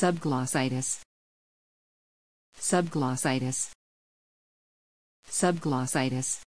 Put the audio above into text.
Subglossitis. Subglossitis. Subglossitis.